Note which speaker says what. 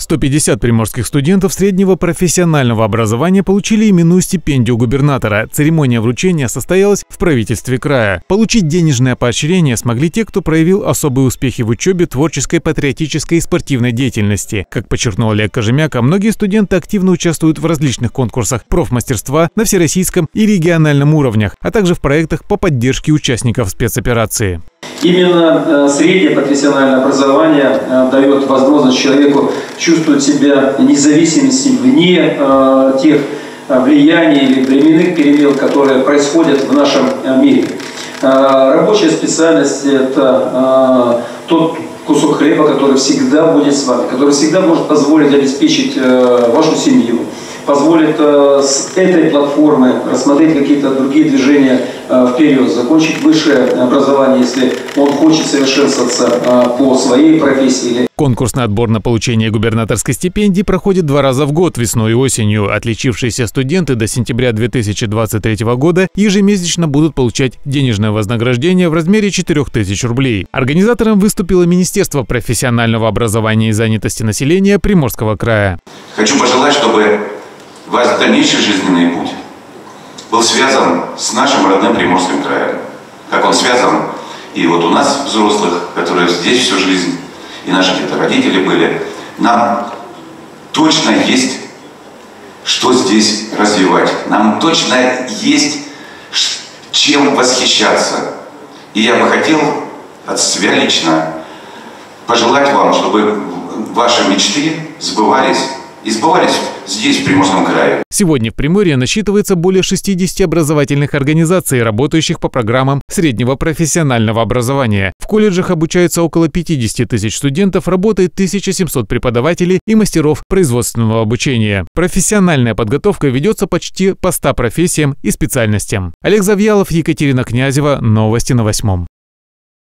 Speaker 1: 150 приморских студентов среднего профессионального образования получили именную стипендию губернатора. Церемония вручения состоялась в правительстве края. Получить денежное поощрение смогли те, кто проявил особые успехи в учебе, творческой, патриотической и спортивной деятельности. Как подчеркнул Олег Кожемяка, многие студенты активно участвуют в различных конкурсах профмастерства на всероссийском и региональном уровнях, а также в проектах по поддержке участников спецоперации.
Speaker 2: Именно э, среднее профессиональное образование э, дает возможность человеку чувствовать себя независимости вне э, тех влияний или временных перемен, которые происходят в нашем мире. Рабочая специальность – это тот кусок хлеба, который всегда будет с вами, который всегда может позволить обеспечить вашу семью, позволит с этой платформы рассмотреть какие-то другие движения вперед, закончить высшее образование, если он хочет совершенствоваться а, по своей профессии.
Speaker 1: Конкурсный отбор на получение губернаторской стипендии проходит два раза в год, весной и осенью. Отличившиеся студенты до сентября 2023 года ежемесячно будут получать денежное вознаграждение в размере 4000 рублей. Организатором выступило Министерство профессионального образования и занятости населения Приморского края.
Speaker 3: Хочу пожелать, чтобы дальнейший жизненный путь был связан с нашим родным Приморским краем, как он связан и вот у нас, взрослых, которые здесь всю жизнь, и наши где-то родители были, нам точно есть что здесь развивать. Нам точно есть чем восхищаться. И я бы хотел от себя лично пожелать вам, чтобы ваши мечты сбывались и сбывались здесь, в Приморском крае.
Speaker 1: Сегодня в Приморье насчитывается более 60 образовательных организаций, работающих по программам среднего профессионального образования. В колледжах обучаются около 50 тысяч студентов, работает 1700 преподавателей и мастеров производственного обучения. Профессиональная подготовка ведется почти по 100 профессиям и специальностям. Олег Завьялов, Екатерина Князева. Новости на восьмом.